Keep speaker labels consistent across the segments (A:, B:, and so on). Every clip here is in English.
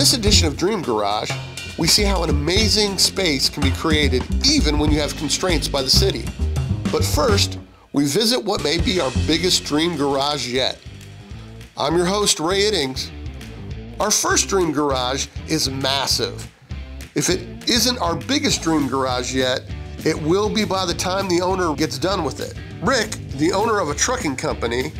A: This edition of Dream Garage, we see how an amazing space can be created even when you have constraints by the city. But first, we visit what may be our biggest dream garage yet. I'm your host, Ray Iddings. Our first dream garage is massive. If it isn't our biggest dream garage yet, it will be by the time the owner gets done with it. Rick, the owner of a trucking company,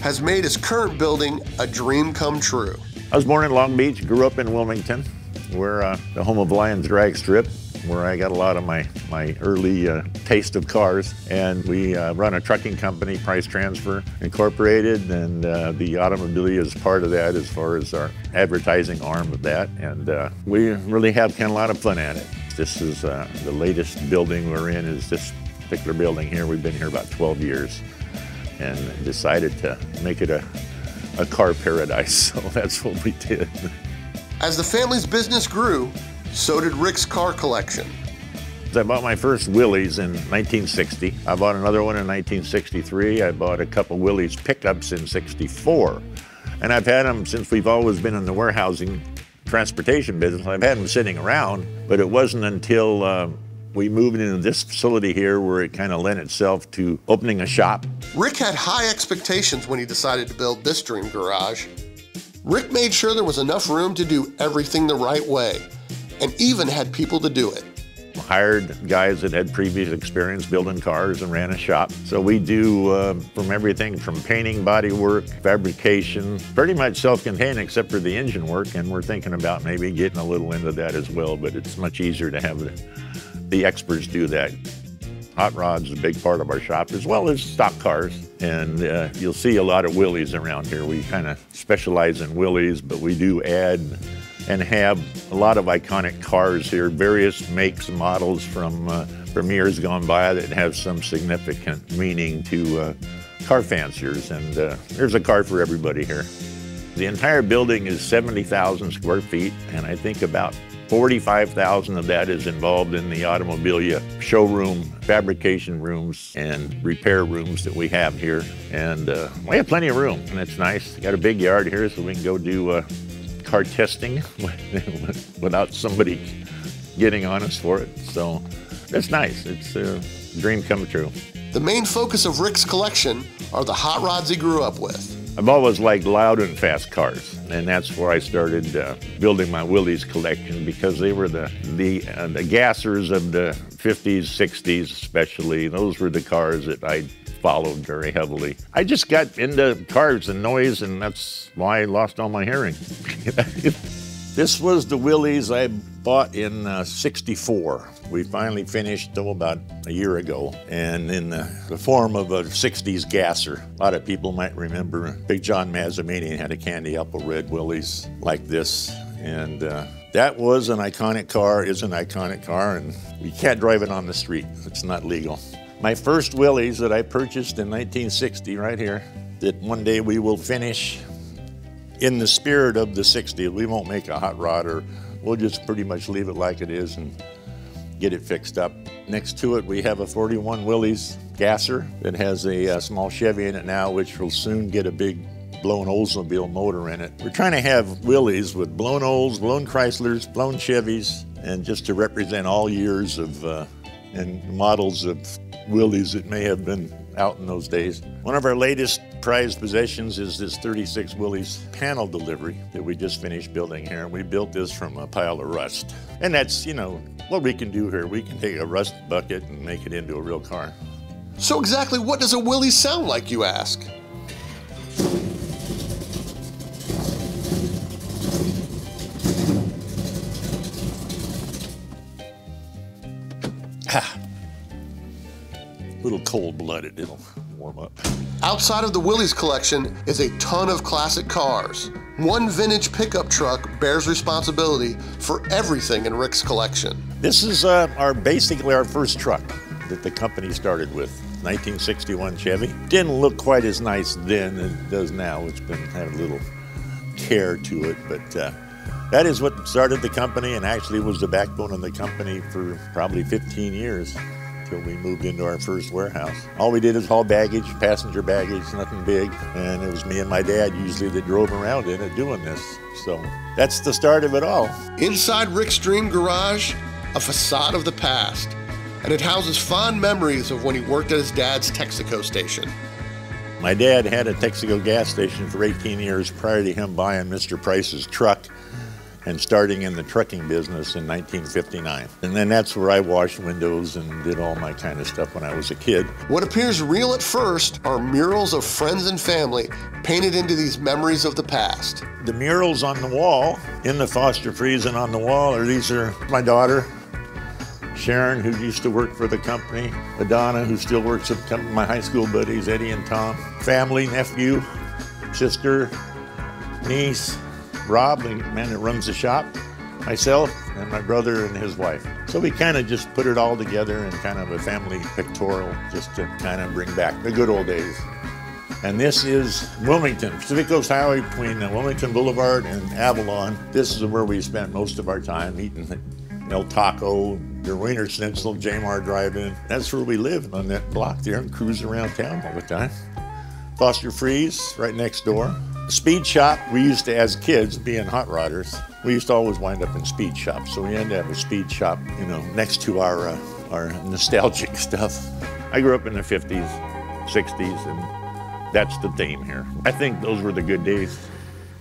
A: has made his current building a dream come true.
B: I was born in Long Beach, grew up in Wilmington. We're uh, the home of Lions Drag Strip, where I got a lot of my, my early uh, taste of cars. And we uh, run a trucking company, Price Transfer Incorporated, and uh, the automobilia is part of that as far as our advertising arm of that. And uh, we really have kind of a lot of fun at it. This is uh, the latest building we're in is this particular building here. We've been here about 12 years and decided to make it a, a car paradise. So that's what we did.
A: As the family's business grew, so did Rick's car collection.
B: I bought my first Willys in 1960. I bought another one in 1963. I bought a couple Willys pickups in 64. And I've had them since we've always been in the warehousing transportation business. I've had them sitting around, but it wasn't until uh, we moved into this facility here where it kind of lent itself to opening a shop.
A: Rick had high expectations when he decided to build this dream garage. Rick made sure there was enough room to do everything the right way and even had people to do it.
B: Hired guys that had previous experience building cars and ran a shop. So we do uh, from everything from painting, body work, fabrication, pretty much self-contained except for the engine work. And we're thinking about maybe getting a little into that as well, but it's much easier to have the experts do that. Hot rods is a big part of our shop, as well as stock cars. And uh, you'll see a lot of Willys around here. We kind of specialize in Willys, but we do add and have a lot of iconic cars here, various makes and models from, uh, from years gone by that have some significant meaning to uh, car fanciers. And uh, there's a car for everybody here. The entire building is 70,000 square feet, and I think about 45,000 of that is involved in the automobilia showroom, fabrication rooms, and repair rooms that we have here. And uh, we have plenty of room, and it's nice. Got a big yard here, so we can go do uh, car testing without somebody getting on us for it. So that's nice. It's a dream come true.
A: The main focus of Rick's collection are the hot rods he grew up with.
B: I've always liked loud and fast cars, and that's where I started uh, building my Willys collection because they were the the, uh, the gassers of the 50s, 60s, especially. Those were the cars that I followed very heavily. I just got into cars and noise, and that's why I lost all my hearing. this was the Willys I bought in uh, 64. We finally finished oh, about a year ago, and in the, the, form of a 60s gasser. A lot of people might remember Big John Mazmanian had a candy apple red Willys like this, and uh, that was an iconic car, is an iconic car, and we can't drive it on the street. It's not legal. My first Willys that I purchased in 1960, right here, that one day we will finish in the spirit of the 60s. We won't make a hot rod or we'll just pretty much leave it like it is and get it fixed up. Next to it, we have a 41 Willys gasser that has a, a, uh, small Chevy in it now, which will soon get a big blown Oldsmobile motor in it. We're trying to have Willys with blown Olds, blown Chryslers, blown Chevys, and just to represent all years of uh, and models of Willys it may have been out in those days. One of our latest prized possessions is this 36 Willys panel delivery that we just finished building here. And We built this from a pile of rust. And that's, you know, what we can do here. We can take a rust bucket and make it into a real car.
A: So exactly what does a Willys sound like, you ask?
B: little cold-blooded, it'll warm up.
A: Outside of the Willys collection is a ton of classic cars. One vintage pickup truck bears responsibility for everything in Rick's collection.
B: This is uh, our basically our first truck that the company started with. 1961 Chevy. Didn't look quite as nice then as it does now. It's been had a little tear to it, but uh, that is what started the company and actually was the backbone of the company for probably 15 years. Until we moved into our first warehouse. All we did is haul baggage, passenger baggage, nothing big. And it was me and my dad usually that drove around in it doing this. So that's the start of it all.
A: Inside Rick's Dream Garage, a facade of the past. And it houses fond memories of when he worked at his dad's Texaco station.
B: My dad had a Texaco gas station for 18 years prior to him buying Mr. Price's truck and starting in the trucking business in 1959. And then that's where I washed windows and did all my kind of stuff when I was a kid.
A: What appears real at first are murals of friends and family painted into these memories of the past.
B: The murals on the wall, in the Foster Freeze and on the wall, are these are my daughter, Sharon, who used to work for the company, Adana, who still works at the company, my high school buddies, Eddie and Tom, family, nephew, sister, niece, Rob, the man that runs the shop, myself, and my brother and his wife. So we kind of just put it all together in kind of a family pictorial just to kind of bring back the good old days. And this is Wilmington, Pacific Coast Highway between uh, Wilmington Boulevard and Avalon. This is where we spent most of our time eating El Taco, your Wiener Schnitzel, Jamar Drive-In. That's where we live on that block there and cruise around town all the time. Foster Freeze, right next door. Speed shop, we used to, as kids, being hot rodders, we used to always wind up in speed shops. So we had to have a speed shop, you know, next to our, uh, our nostalgic stuff. I grew up in the 50s, 60s, and that's the theme here. I think those were the good days.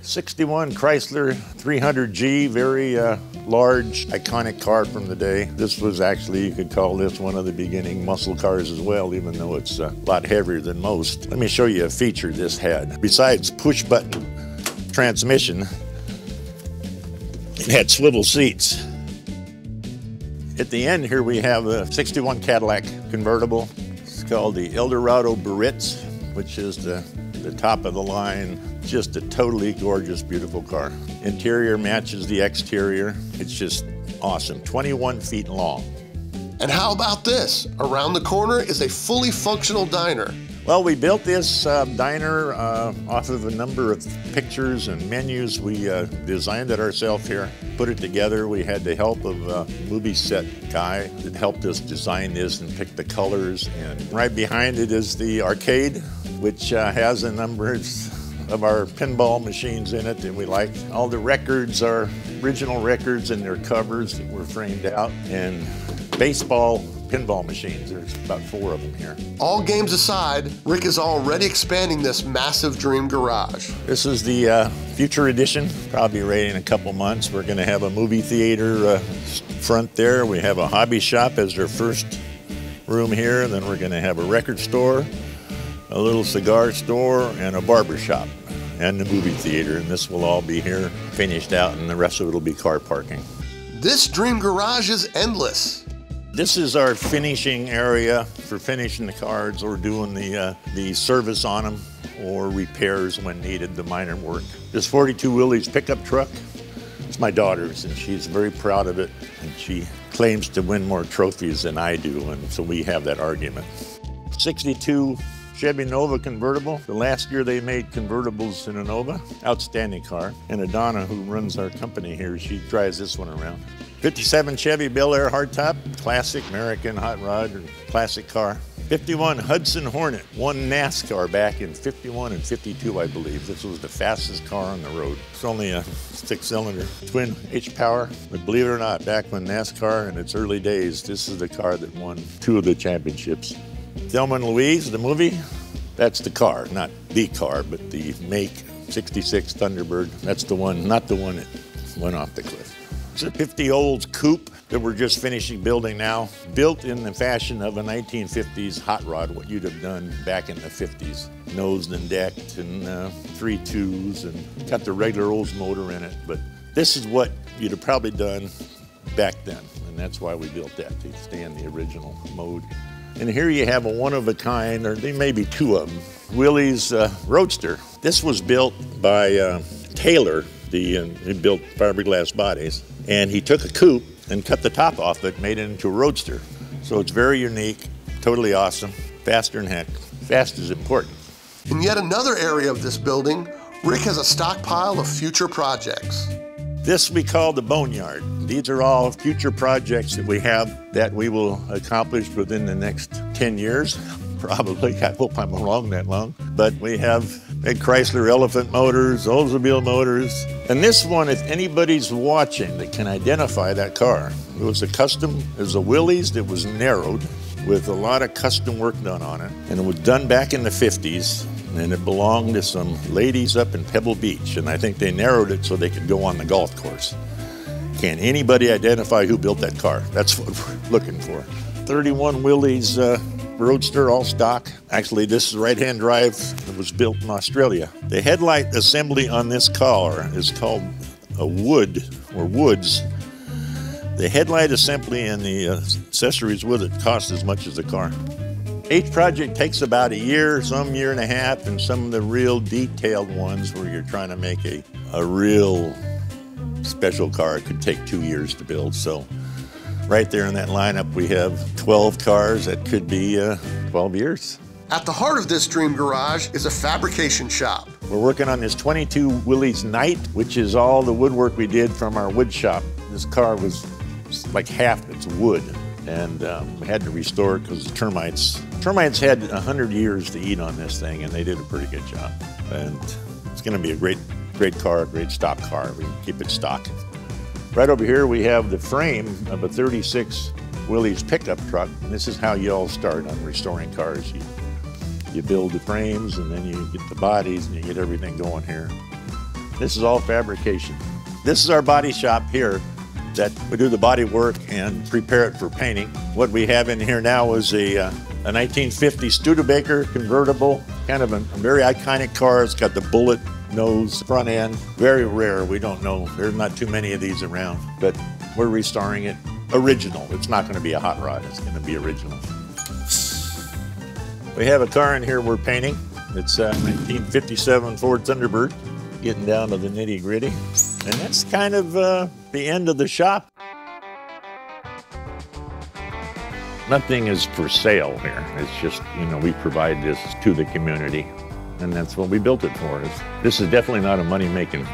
B: 61 Chrysler 300G, very uh, large, iconic car from the day. This was actually, you could call this one of the beginning muscle cars as well, even though it's a lot heavier than most. Let me show you a feature this had. Besides push button transmission, it had swivel seats. At the end here we have a 61 Cadillac convertible. It's called the Eldorado Biarritz, which is the, the top of the line just a totally gorgeous, beautiful car. Interior matches the exterior. It's just awesome. 21 feet long.
A: And how about this? Around the corner is a fully functional diner.
B: Well, we built this uh, diner uh, off of a number of pictures and menus. We uh, designed it ourselves here, put it together. We had the help of a movie set guy that helped us design this and pick the colors. And right behind it is the arcade, which uh, has a number of of our pinball machines in it that we like all the records are original records and their covers that were framed out and baseball pinball machines. There's about four of them here.
A: All games aside, Rick is already expanding this massive dream garage.
B: This is the uh, future edition, probably ready in a couple months. We're going to have a movie theater uh, front there. We have a hobby shop as our first room here, and then we're going to have a record store a little cigar store, and a barber shop, and the movie theater. And this will all be here finished out, and the rest of it will be car parking.
A: This dream garage is endless.
B: This is our finishing area for finishing the cards or doing the, uh, the service on them or repairs when needed, the minor work. This 42 Willys pickup truck, it's my daughter's and she's very proud of it and she claims to win more trophies than I do and so we have that argument. 62 Chevy Nova convertible. The last year they made convertibles in a Nova. Outstanding car. And Adana, who runs our company here, she drives this one around. 57 Chevy Bel Air hardtop, classic American hot rod classic car. 51 Hudson Hornet, won NASCAR back in 51 and 52, I believe. This was the fastest car on the road. It's only a six cylinder twin H power, but believe it or not, back when NASCAR in its early days, this is the car that won two of the championships. Thelma and Louise, the movie, that's the car, not the car, but the make 66 Thunderbird. That's the one, not the one that went off the cliff. It's a 50 old coupe that we're just finishing building now, built in the fashion of a 1950s hot rod, what you'd have done back in the 50s. Nosed and decked and uh, three twos and got the regular Olds motor in it. But this is what you'd have probably done back then. And that's why we built that, to stay in the original mode. And here you have a one of a kind, or there may be two of them, Willys uh, Roadster. This was built by uh, Taylor, the, uh, he built fiberglass bodies, and he took a coupe and cut the top off it, made it into a Roadster. So it's very unique, totally awesome, faster than heck. Fast is important.
A: In yet another area of this building, Rick has a stockpile of future projects.
B: This we call the boneyard. These are all future projects that we have that we will accomplish within the next 10 years. Probably. I hope I'm wrong that long. But we have big Chrysler Elephant motors, Oldsmobile motors. And this one, if anybody's watching that can identify that car, it was a custom, it was a Willys that was narrowed with a lot of custom work done on it. And it was done back in the 50s and it belonged to some ladies up in Pebble Beach. And I think they narrowed it so they could go on the golf course. Can anybody identify who built that car? That's what we're looking for. 31 Willys uh, Roadster, all stock. Actually, this is right-hand drive that was built in Australia. The headlight assembly on this car is called a wood or woods. The headlight assembly and the uh, accessories with it cost as much as the car. Each project takes about a year, some year and a half, and some of the real detailed ones where you're trying to make a, a real special car could take two years to build. So right there in that lineup, we have 12 cars that could be uh, 12 years.
A: At the heart of this dream garage is a fabrication shop.
B: We're working on this 22 Willys Knight, which is all the woodwork we did from our wood shop. This car was like half its wood and um, we had to restore it because the termites termites had 100 years to eat on this thing and they did a pretty good job. And it's going to be a great great car a great stock car. We keep it stock right over here we have the frame of a 36 Willys pickup truck. And this is how you all start on restoring cars. You, you build the frames and then you get the bodies and you get everything going here. This is all fabrication. This is our body shop here that we do the body work and prepare it for painting. What we have in here now is a, uh, a 1950 Studebaker convertible, kind of a, a very iconic car. It's got the bullet nose front end, very rare. We don't know. There's not too many of these around, but we're restoring it original. It's not going to be a hot rod. It's going to be original. We have a car in here we're painting. It's a 1957 Ford Thunderbird, getting down to the nitty gritty. And that's kind of uh, the end of the shop. Nothing is for sale here. It's just, you know, we provide this to the community, and that's what we built it for. It's, this is definitely not a money making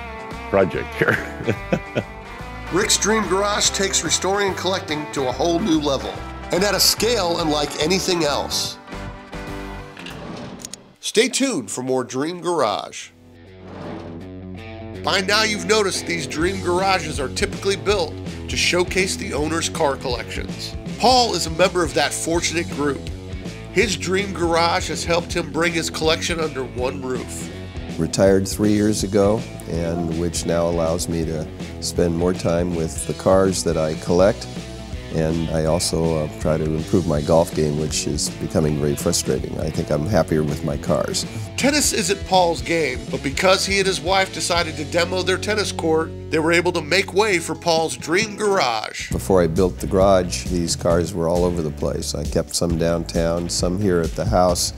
B: project here.
A: Rick's Dream Garage takes restoring and collecting to a whole new level, and at a scale unlike anything else. Stay tuned for more Dream Garage. By now, you've noticed these dream garages are typically built to showcase the owner's car collections. Paul is a member of that fortunate group. His dream garage has helped him bring his collection under one roof.
C: Retired three years ago, and which now allows me to spend more time with the cars that I collect and I also uh, try to improve my golf game, which is becoming very frustrating. I think I'm happier with my cars.
A: Tennis isn't Paul's game, but because he and his wife decided to demo their tennis court, they were able to make way for Paul's dream garage.
C: Before I built the garage, these cars were all over the place. I kept some downtown, some here at the house,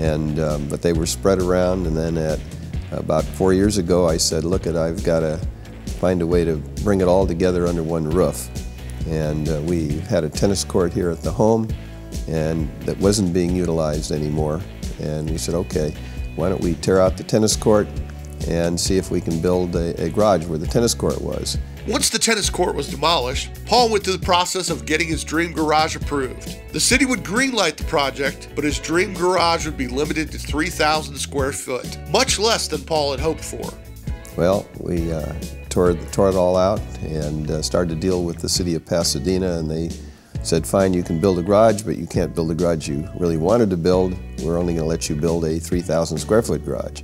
C: and um, but they were spread around. And then at about four years ago, I said, "Look, at I've got to find a way to bring it all together under one roof." And uh, we had a tennis court here at the home and that wasn't being utilized anymore and we said okay why don't we tear out the tennis court and see if we can build a, a garage where the tennis court was
A: once the tennis court was demolished, Paul went through the process of getting his dream garage approved. The city would greenlight the project, but his dream garage would be limited to 3,000 square foot, much less than Paul had hoped for.
C: Well, we uh, tore, tore it all out and uh, started to deal with the city of Pasadena and they said, fine, you can build a garage, but you can't build a garage you really wanted to build. We're only going to let you build a 3,000 square foot garage.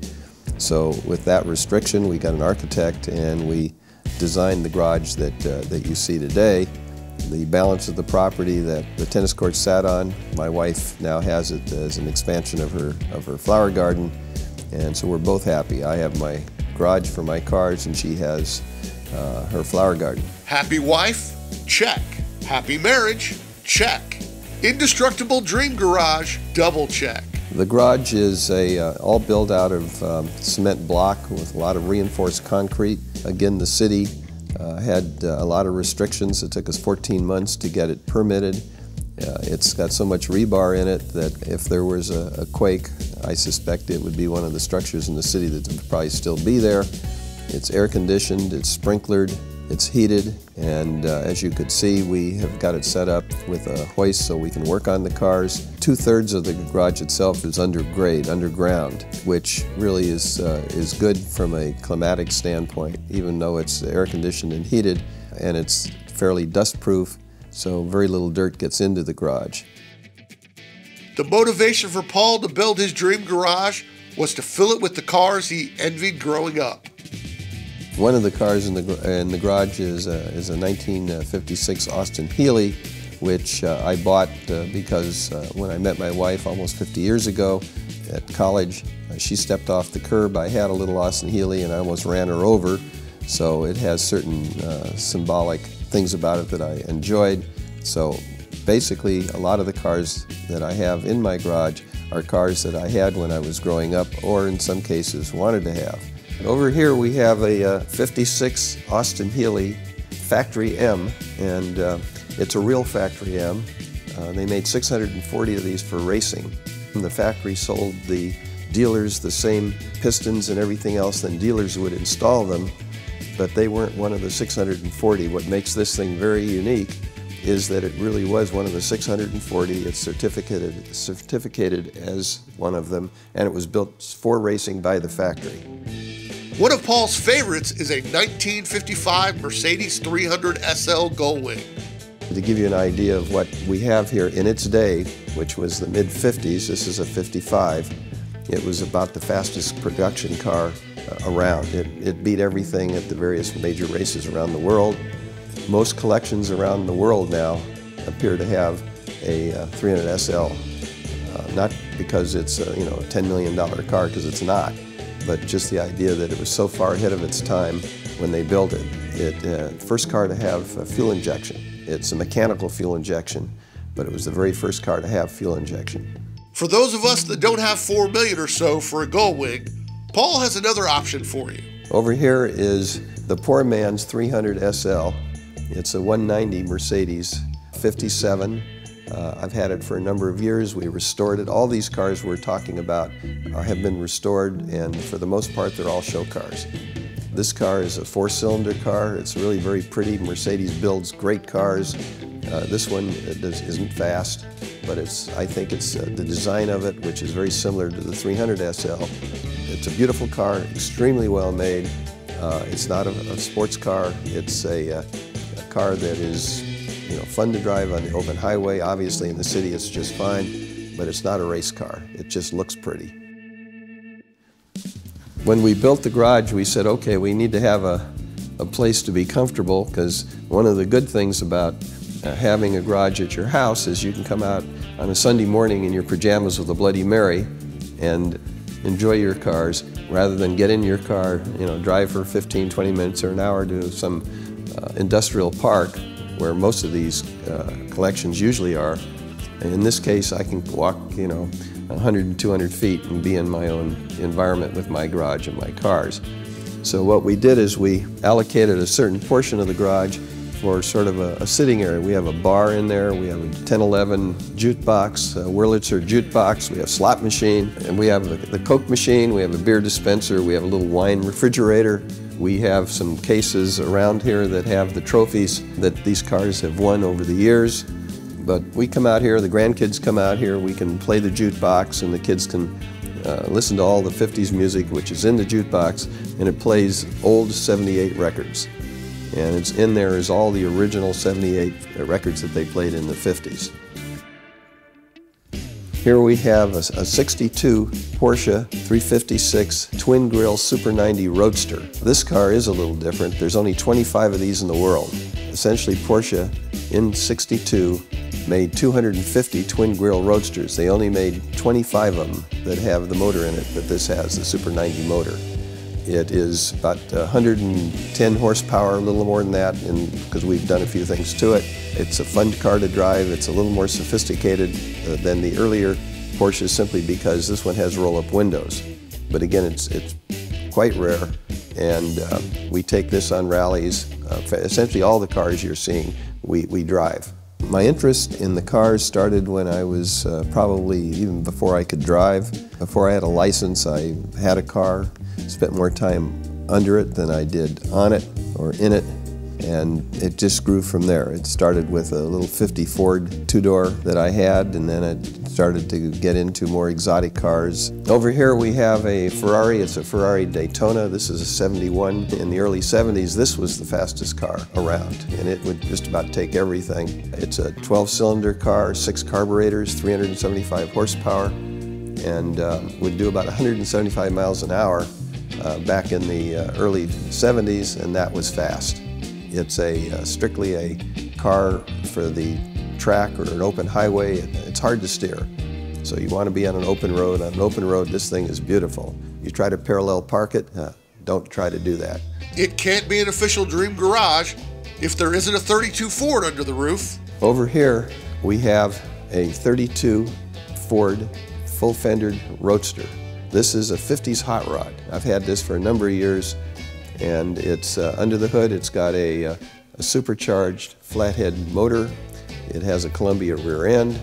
C: So with that restriction, we got an architect and we designed the garage that, uh, that you see today. The balance of the property that the tennis court sat on, my wife now has it as an expansion of her, of her flower garden, and so we're both happy. I have my garage for my cars, and she has uh, her flower garden.
A: Happy wife? Check. Happy marriage? Check. Indestructible dream garage? Double check.
C: The garage is a, uh, all built out of um, cement block with a lot of reinforced concrete. Again, the city uh, had uh, a lot of restrictions. It took us 14 months to get it permitted. Uh, it's got so much rebar in it that if there was a, a, quake, I suspect it would be one of the structures in the city that would probably still be there. It's air conditioned, it's sprinklered, it's heated, and uh, as you could see, we have got it set up with a hoist so we can work on the cars. Two thirds of the garage itself is undergrade, underground, which really is, uh, is good from a climatic standpoint, even though it's air conditioned and heated, and it's fairly dust proof, so very little dirt gets into the garage.
A: The motivation for Paul to build his dream garage was to fill it with the cars he envied growing up.
C: One of the cars in the, in the garage is a, is a 1956 Austin Healey, which uh, I bought uh, because uh, when I met my wife almost 50 years ago at college, uh, she stepped off the curb. I had a little Austin Healey and I almost ran her over. So it has certain uh, symbolic things about it that I enjoyed. So basically, a lot of the cars that I have in my garage are cars that I had when I was growing up or in some cases wanted to have. Over here we have a uh, 56 Austin Healey Factory M, and uh, it's a real Factory M. Uh, they made 640 of these for racing. And the factory sold the dealers the same pistons and everything else, then dealers would install them, but they weren't one of the 640. What makes this thing very unique is that it really was one of the 640. It's certificated, certificated as one of them, and it was built for racing by the factory.
A: One of Paul's favorites is a 1955 Mercedes 300 SL Gullwing.
C: To give you an idea of what we have here in its day, which was the mid 50s, this is a 55, it was about the fastest production car around. It, it beat everything at the various major races around the world. Most collections around the world now appear to have a uh, 300 SL, uh, not because it's a, you know, a $10 million car, because it's not but just the idea that it was so far ahead of its time when they built it. It uh, first car to have fuel injection. It's a mechanical fuel injection, but it was the very first car to have fuel injection.
A: For those of us that don't have four million or so for a Gullwing, Paul has another option for you.
C: Over here is the poor man's 300 SL. It's a 190 Mercedes 57 uh, I've had it for a number of years. We restored it. All these cars we're talking about uh, have been restored, and for the most part, they're all show cars. This car is a four-cylinder car. It's really very pretty. Mercedes builds great cars. Uh, this one isn't fast, but it's, I think it's uh, the design of it, which is very similar to the 300 SL. It's a beautiful car, extremely well made. Uh, it's not a, a, sports car. It's a, a car that is you know, fun to drive on the open highway. Obviously, in the city, it's just fine, but it's not a race car. It just looks pretty. When we built the garage, we said, okay, we need to have a, a place to be comfortable because one of the good things about uh, having a garage at your house is you can come out on a Sunday morning in your pajamas with a Bloody Mary and enjoy your cars rather than get in your car, you know, drive for 15, 20 minutes or an hour to some uh, industrial park where most of these uh, collections usually are. And in this case, I can walk, you know, 100 and 200 feet and be in my own environment with my garage and my cars. So what we did is we allocated a certain portion of the garage for sort of a, a sitting area. We have a bar in there, we have a 1011 jukebox, a Wurlitzer jukebox, we have slot machine, and we have the, the Coke machine, we have a beer dispenser, we have a little wine refrigerator, we have some cases around here that have the trophies that these cars have won over the years. But we come out here, the grandkids come out here, we can play the jukebox and the kids can uh, listen to all the 50s music which is in the jukebox and it plays old 78 records. And it's in there is all the original 78 records that they played in the 50s. Here we have a, a 62 Porsche 356 twin grill Super 90 Roadster. This car is a little different. There's only 25 of these in the world. Essentially Porsche in 62 made 250 twin grill Roadsters. They only made 25 of them that have the motor in it that this has, the Super 90 motor. It is about 110 horsepower, a little more than that, because we've done a few things to it. It's a fun car to drive. It's a little more sophisticated uh, than the earlier Porsches simply because this one has roll-up windows. But again, it's, it's quite rare, and uh, we take this on rallies. Uh, essentially all the cars you're seeing, we, we drive. My interest in the cars started when I was uh, probably even before I could drive. Before I had a license, I had a car, spent more time under it than I did on it or in it and it just grew from there. It started with a little 50 Ford two-door that I had, and then it started to get into more exotic cars. Over here we have a Ferrari. It's a Ferrari Daytona. This is a 71. In the early 70s, this was the fastest car around, and it would just about take everything. It's a 12-cylinder car, six carburetors, 375 horsepower, and um, would do about 175 miles an hour uh, back in the uh, early 70s, and that was fast. It's a uh, strictly a car for the track or an open highway. It's hard to steer. So you want to be on an open road. On an open road, this thing is beautiful. You try to parallel park it, uh, don't try to do that.
A: It can't be an official dream garage if there isn't a 32 Ford under the roof.
C: Over here, we have a 32 Ford full-fendered Roadster. This is a 50s hot rod. I've had this for a number of years and it's uh, under the hood it's got a, uh, a, supercharged flathead motor it has a Columbia rear end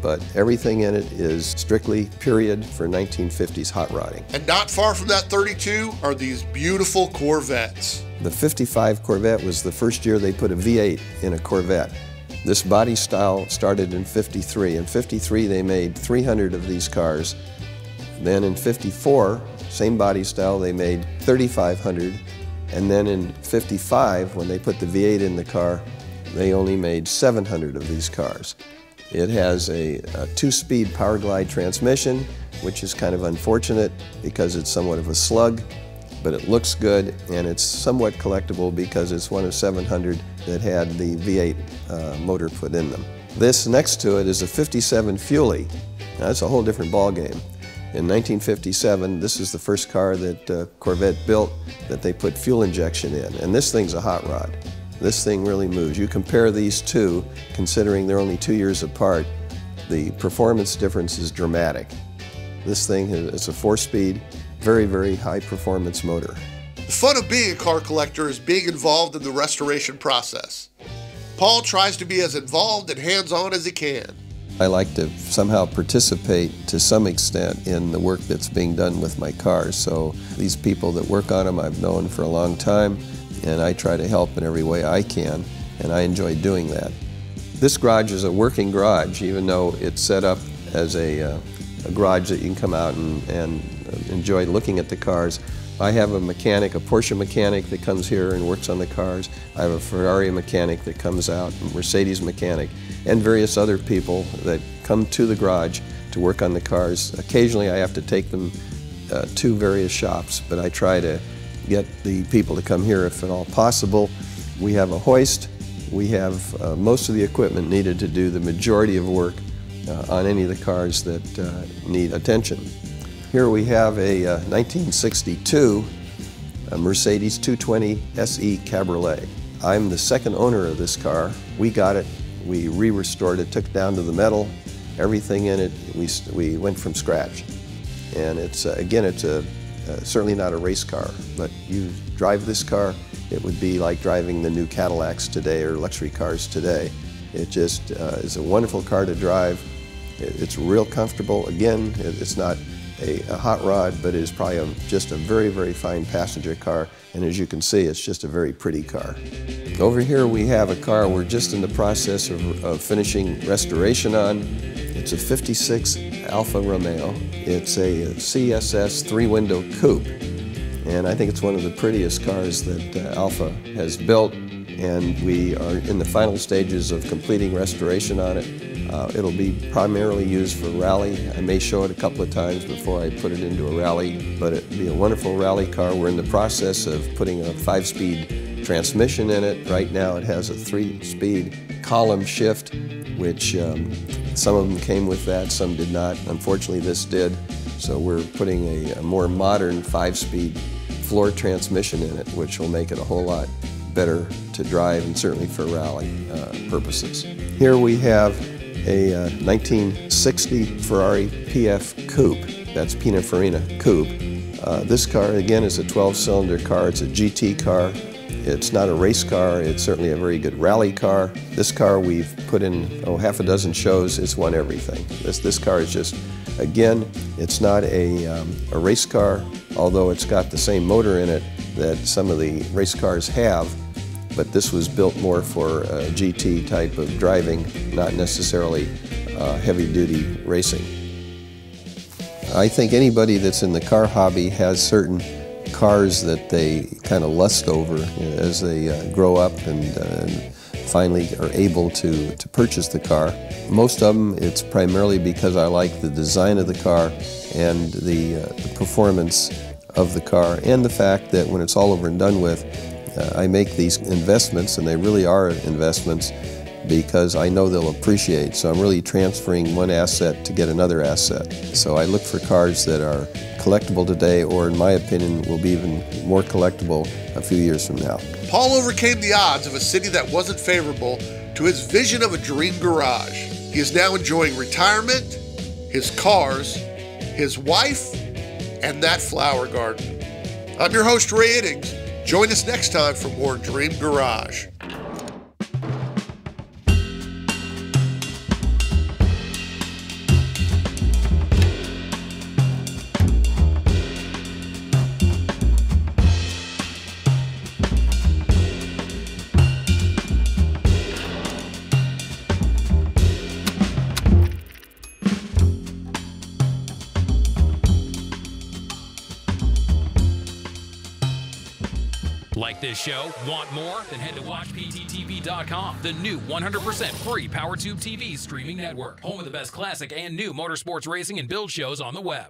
C: but everything in it is strictly period for 1950s hot rodding.
A: And not far from that 32 are these beautiful Corvettes.
C: The 55 Corvette was the first year they put a V8 in a Corvette. This body style started in 53. In 53 they made 300 of these cars. Then in 54 same body style, they made 3,500. And then in 55, when they put the V8 in the car, they only made 700 of these cars. It has a, a two-speed power glide transmission, which is kind of unfortunate because it's somewhat of a slug, but it looks good and it's somewhat collectible because it's one of 700 that had the V8 uh, motor put in them. This next to it is a 57 Fuelie. Now, that's a whole different ballgame. In 1957, this is the first car that uh, Corvette built that they put fuel injection in, and this thing's a hot rod. This thing really moves. You compare these two, considering they're only two years apart, the performance difference is dramatic. This thing is a four-speed, very, very high-performance motor.
A: The fun of being a car collector is being involved in the restoration process. Paul tries to be as involved and hands-on as he can.
C: I like to somehow participate to some extent in the work that's being done with my cars. So these people that work on them I've known for a long time and I try to help in every way I can and I enjoy doing that. This garage is a working garage even though it's set up as a, uh, a garage that you can come out and, and enjoy looking at the cars. I have a mechanic, a Porsche mechanic that comes here and works on the cars. I have a Ferrari mechanic that comes out, a Mercedes mechanic and various other people that come to the garage to work on the cars. Occasionally I have to take them uh, to various shops, but I try to get the people to come here if at all possible. We have a hoist. We have uh, most of the equipment needed to do the majority of work uh, on any of the cars that uh, need attention. Here we have a 1962 uh, Mercedes 220 SE Cabriolet. I'm the second owner of this car. We got it we re-restored it, took it down to the metal, everything in it, we, we went from scratch. And it's, uh, again, it's a, uh, certainly not a race car, but you drive this car, it would be like driving the new Cadillacs today or luxury cars today. It just uh, is a wonderful car to drive. It, it's real comfortable. Again, it, it's not a, a, hot rod, but it is probably a, just a very, very fine passenger car. And as you can see, it's just a very pretty car. Over here we have a car we're just in the process of, of finishing restoration on. It's a 56 Alfa Romeo. It's a CSS three-window coupe. And I think it's one of the prettiest cars that uh, Alfa has built. And we are in the final stages of completing restoration on it. Uh, it'll be primarily used for rally. I may show it a couple of times before I put it into a rally, but it'll be a wonderful rally car. We're in the process of putting a five-speed transmission in it. Right now it has a three-speed column shift, which um, some of them came with that, some did not. Unfortunately, this did. So we're putting a, a more modern five-speed floor transmission in it, which will make it a whole lot better to drive and certainly for rally uh, purposes. Here we have a uh, 1960 Ferrari PF Coupe. That's Pininfarina Coupe. Uh, this car, again, is a 12-cylinder car. It's a GT car. It's not a race car. It's certainly a very good rally car. This car we've put in, oh, half a dozen shows. It's won everything. This, this car is just, again, it's not a, um, a race car, although it's got the same motor in it that some of the race cars have, but this was built more for a GT type of driving, not necessarily uh, heavy duty racing. I think anybody that's in the car hobby has certain cars that they kind of lust over as they uh, grow up and uh, finally are able to, to purchase the car. Most of them, it's primarily because I like the design of the car and the, uh, the performance of the car and the fact that when it's all over and done with, uh, I make these investments, and they really are investments because I know they'll appreciate. So I'm really transferring one asset to get another asset. So I look for cars that are collectible today, or in my opinion, will be even more collectible a few years from now.
A: Paul overcame the odds of a city that wasn't favorable to his vision of a dream garage. He is now enjoying retirement, his cars, his wife, and that flower garden. I'm your host, Ray Iddings. Join us next time for more Dream Garage.
D: Want more? Then head to WatchPTTV.com, the new 100% free PowerTube TV streaming network. Home of the best classic and new motorsports racing and build shows on the web.